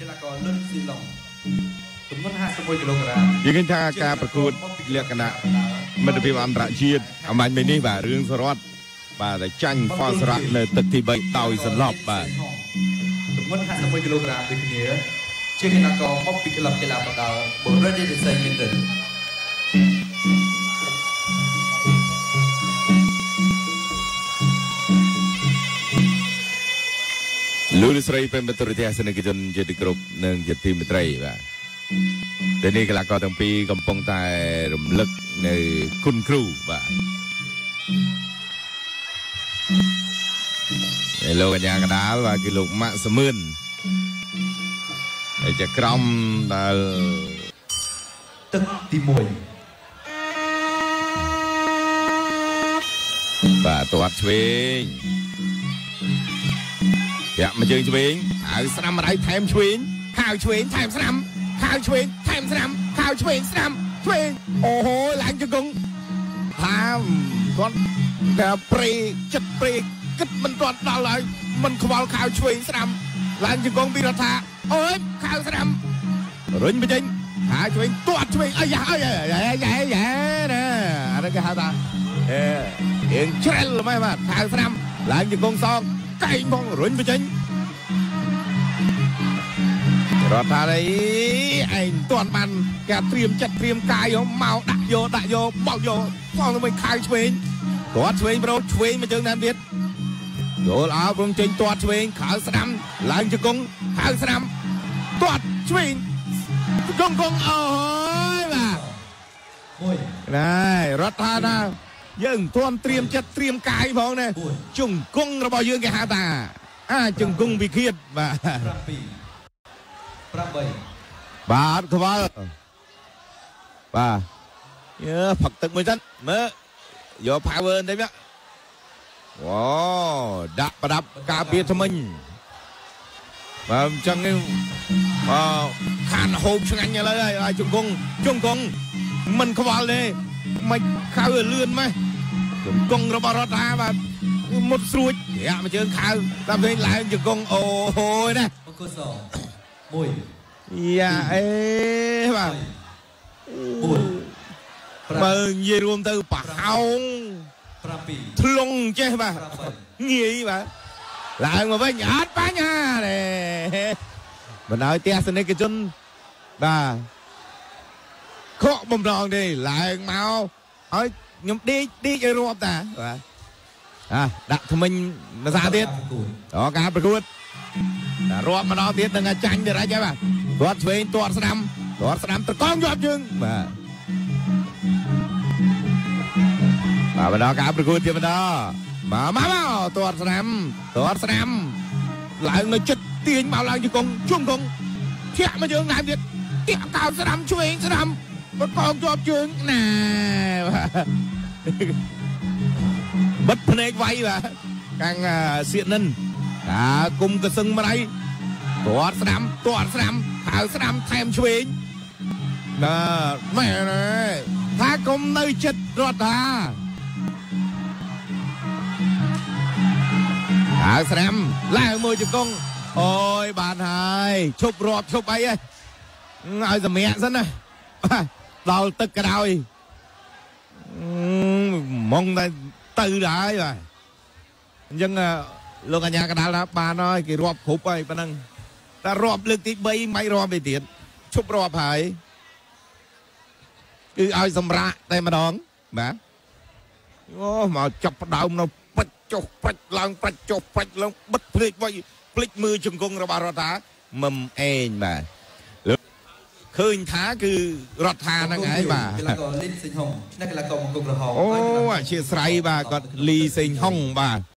កីឡាករលុនស៊ីឡុងទម្ងន់51គីឡូក្រាមយើងឃើញថាការប្រកួតលក្ខណៈមិត្តភាពអន្តរជាតិអំបញ្ញមិញនេះបាទរឿងសរតបាទតែចាញ់ហ្វសរៈនៅទឹកទី3ដោយសន្លប់បាទទម្ងន់51គីឡូក្រាមដូចគ្នាជាកីឡាករមកពីក្លឹបកីឡាបដាល់ Bordeaux de Saint-Quentin លោកលោកស្រីប្រិមត្តទស្សនិកជនជាទីគោរពនិងជាទីមេត្រីបាទតែនេះកីឡាករទាំងពីរកំពុងតែរំលឹកនៅគុណគ្រូបាទហើយលោកកញ្ញាកដាលបាទគឺលោកម៉ាក់សមឿនហើយជាក្រុមដែលទឹកទី1បាទទាត់ឆ្វេង យ៉ាក់មកជើងឆ្វេងហើយស្រាំម្ដាយថែមឆ្វេងខាវឆ្វេងថែមស្រាំខាវឆ្វេងថែមស្រាំខាវឆ្វេងស្រាំឆ្វេងអូហូឡើងជង្គង់ហាមគាត់តែព្រេចិត្តព្រេគិតមិនទាន់ដល់ហើយមិនខ្វល់ខាវឆ្វេងស្រាំឡើងជង្គង់ពីរដ្ឋាអូយខាវស្រាំរុញបញ្ចេញខាវឆ្វេងទាត់ឆ្វេងអាយ៉ាអាយ៉ាយ៉ាយ៉ាយ៉ាណាអានេះគេហៅថាអេរៀងជ្រិលហ្មងបាទខាវស្រាំឡើងជង្គង់សង កែងផងរុញបញ្ចេញរដ្ឋាភិបាលឯងទាន់បានគេត្រៀមចិត្តត្រៀមកាយមកដាក់យកដាក់យកបោកយកផងទៅវិញខាវឆ្វេងគាត់ឆ្វេងប្រូឆ្វេងមកជើងណានទៀតយល់អោព្រមចេញទាត់ឆ្វេងខៅស្ដាំឡើងជង្គង់ខៅស្ដាំទាត់ឆ្វេងជង្គង់អូយបាទមួយណែរដ្ឋាភិបាល យើងមិនទាន់ត្រៀមចិត្តត្រៀមកាយផងណាជង្គង់របស់យើងគេហៅថាអាចជង្គង់វិឃាតបាទ7 8បាទខ្វល់បាទយើ ផឹកទឹកមួយសិនមើលយក power បន្តិចមកអូដាក់ប្រដាប់ការពារថ្មិញបាទអញ្ចឹងនេះអឺខានហូបឆ្ងាញ់ឥឡូវហើយហើយជង្គង់ជង្គង់មិនខ្វល់ទេមិនខៅឲ្យលឿនម៉េះជង្គង់របស់រដ្ឋាបាទមុតស្រួចរាក់មកជើងខៅតាមវិញឡើងជង្គង់អូយណាអង្គស1យ៉ាអេបាទ4បើនិយាយរួមទៅប្រហោង7ធ្លុងចេះបាទ8ងាយបាទឡើងមកវិញអត់បញ្ហាទេមិនឲ្យទស្សនិកជនបាទខកបំរងទេឡើងមកឲ្យ ខ្ញុំដេកដេកឲ្យរាប់តាបាទអាដាក់ថ្មិញភាសាទៀតអូការប្រកួតតែរាប់ម្ដងទៀតនឹងតែចាញ់ទៅរ៉េចហើយបាទគាត់ឆ្វេងទាត់ស្ដាំទាត់ស្ដាំត្រកងជាប់ជើងបាទបាទម្ដងការប្រកួតទៀតម្ដងមកមកមកទាត់ស្ដាំទាត់ស្ដាំឡើងនៅចិត្តទាញមកឡើងជង្គង់ជង្គង់ធាក់មកជើងឡើងទៀតធាក់កោតស្ដាំឆ្វេងស្ដាំ បកងជាប់ជើងណែបាទបិទភ្នែកវាយបាទខាងអឺសៀកនិនអាគុំកសឹងម្ដាយទាត់ស្ដាំទាត់ស្ដាំហៅស្ដាំថែមឆ្វេងណាមែនហើយថាគុំនៅចិត្តរដ្ឋាហៅស្ដាំឡើងមួយជង្គង់អូយបានហើយឈប់រាប់ឈប់អីហើយឲ្យសម្រាកសិនណាបាទ ដល់ទឹកក៏ដោយអឺម៉ងតែទៅដែរបាទអញ្ចឹងអឺលោកអញ្ញាកដាលថាបានហើយគេរាប់គ្រប់ហើយប៉ណ្ណឹងតែរាប់លើកទី3មិនរាប់ទេទៀតឈប់រាប់ហើយគឺឲ្យសម្រាកតែម្ដងបាទអូមកចាប់ផ្ដើមនៅពេចចុះពេចឡើងពេចចុះពេចឡើងបិទភ្លេចវៃភ្លេចមើលជង្គង់របស់រដ្ឋាមឹមអេងបាទលើ ឃើញថាគឺរដ្ឋាហ្នឹងហើយកបាទីឡាករលីនសិងហុងអ្នកកីឡាករមង្គលក្រហមអូអធិស្ឋានបាទគាត់លីសេងហុងបាទ